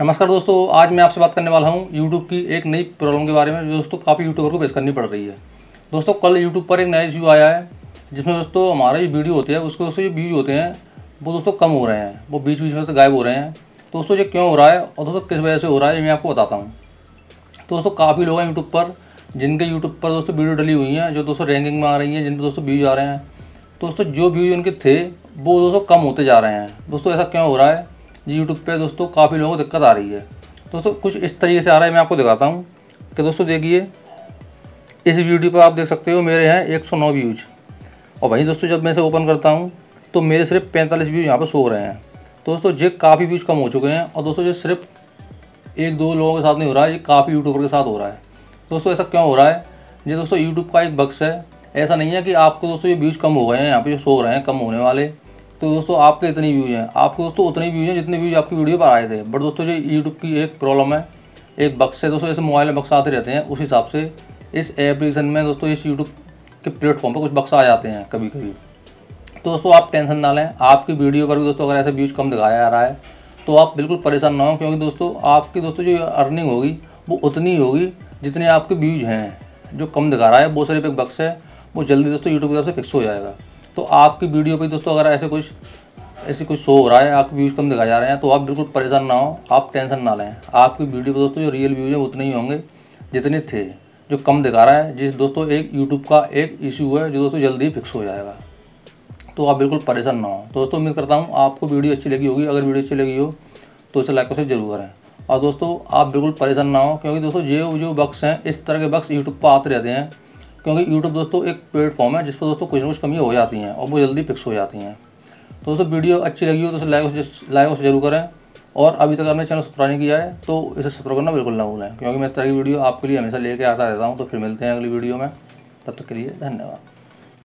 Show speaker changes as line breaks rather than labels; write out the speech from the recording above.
नमस्कार दोस्तों, आज मैं आपसे बात करने वाला हूँ यूट्यूब की एक नई प्रॉब्लम के बारे में जो दोस्तों काफ़ी यूट्यूबर को फेस करनी पड़ रही है। दोस्तों, कल यूट्यूब पर एक नया इशू आया है, जिसमें दोस्तों हमारा जो वीडियो होते हैं, उसके दोस्तों जो व्यूज़ होते हैं, वो दोस्तों कम हो रहे हैं, वो बीच बीच में से गायब हो रहे हैं। तो दोस्तों, ये क्यों हो रहा है और दोस्तों, किस वजह से हो रहा है, ये मैं आपको बताता हूँ। तो दोस्तों, काफ़ी लोग हैं यूट्यूब पर, जिनके यूट्यूब पर दोस्तों वीडियो डली हुई हैं, जो दोस्तों रैंकिंग में आ रही हैं, जिन पर दोस्तों व्यूज़ आ रहे हैं। दोस्तों, जो व्यूज़ उनके थे, वो दोस्तों कम होते जा रहे हैं। दोस्तों, ऐसा क्यों हो रहा है? यूट्यूब पे दोस्तों काफ़ी लोगों को दिक्कत आ रही है। दोस्तों, कुछ इस तरीके से आ रहा है, मैं आपको दिखाता हूँ कि दोस्तों देखिए, इस वीडियो पर आप देख सकते हो मेरे हैं 109 व्यूज़ और वहीं दोस्तों जब मैं इसे ओपन करता हूँ तो मेरे सिर्फ़ पैंतालीस व्यूज़ यहाँ पर सो रहे हैं। दोस्तों, ये काफ़ी व्यूज़ कम हो चुके हैं और दोस्तों ये सिर्फ़ एक दो लोगों के साथ नहीं हो रहा है, ये काफ़ी यूट्यूबर के साथ हो रहा है। दोस्तों, ऐसा क्यों हो रहा है? ये दोस्तों यूट्यूब का एक बक्स है। ऐसा नहीं है कि आपको दोस्तों ये व्यूज़ कम हो गए हैं, यहाँ पे जो सो रहे हैं, कम होने वाले। तो दोस्तों, आपके इतने व्यूज़ हैं। आपको दोस्तों उतने व्यूज़ हैं जितने व्यूज़ आपकी वीडियो पर आए थे। बट दोस्तों जो यूट्यूब की एक प्रॉब्लम है। एक बक्स है दोस्तों जैसे मोबाइल में बक्स आते रहते हैं। उस हिसाब से इस एप्लीकेशन में, दोस्तों, इस यूट्यूब के प्लेटफॉर्म पर कुछ बक्स आ जाते हैं कभी कभी तो दोस्तों, आप टेंशन ना लें। आपकी वीडियो पर भी, दोस्तों, अगर ऐसे व्यूज़ कम दिखाया जा रहा है तो आप बिल्कुल परेशान ना हो। क्योंकि दोस्तों, आपकी, दोस्तों, जो अर्निंग होगी, वो उतनी होगी जितने आपके व्यूज़ हैं। जो कम दिखा रहा है, वो सारे एक बक्स है। वो जल्दी, दोस्तों यूट्यूब की तरफ़ से फिक्स हो जाएगा। तो आपकी वीडियो पे दोस्तों, अगर ऐसे कुछ ऐसे कुछ शो हो रहा है आपके व्यूज़ कम दिखाए जा रहे हैं तो आप बिल्कुल परेशान ना हो, आप टेंशन ना लें। आपकी वीडियो पर दोस्तों, जो रियल व्यूज़ हैं उतने ही होंगे जितने थे, जो कम दिखा रहा है, जिस दोस्तों, एक यूट्यूब का एक इशू है, जो दोस्तों, जल्दी फिक्स हो जाएगा। तो आप बिल्कुल परेशान ना हो। दोस्तों, उम्मीद करता हूँ, आपको वीडियो अच्छी लगी होगी। अगर वीडियो अच्छी लगी हो तो इसे लाइक से ज़रूर करें। और दोस्तों, आप बिल्कुल परेशान ना हो, क्योंकि दोस्तों, ये जो बक्स हैं, इस तरह के बक्स यूट्यूब पर आते रहते हैं। क्योंकि यूट्यूब दोस्तों एक प्लेटफॉर्म है जिस पर दोस्तों कुछ ना कुछ कमी हो जाती हैं और वो जल्दी फिक्स हो जाती हैं। तो दोस्तों वीडियो अच्छी लगी हो तो लाइक लाइक उसे ज़रूर करें और अभी तक आपने चैनल सब्सक्राइब नहीं किया है तो इसे सब्सक्राइब करना बिल्कुल ना भूलें, क्योंकि मैं इस तरह की वीडियो आपके लिए हमेशा लेके आता रहता हूँ तो फिर मिलते हैं अगली वीडियो में। तब तक के लिए धन्यवाद।